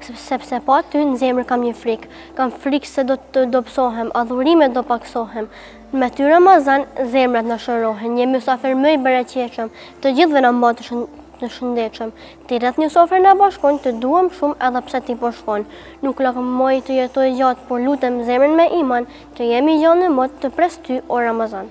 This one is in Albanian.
Sepse pa ty në zemër kam një frikë, kam frikë se do të dobësohem, adhurimet do paksohem. Me ty Ramazan, zemrat na shërohen, një mysafir më i bereqetshëm, të gjithëve na mban të shëndetshëm. Ti rreth një sofre na bashkon, të duam shumë edhe pse ti po shkon. Nuk lakmoj të jetoj gjatë, por lutem zemrën me iman, të jem i gjallë në mot të pres ty o Ramazan.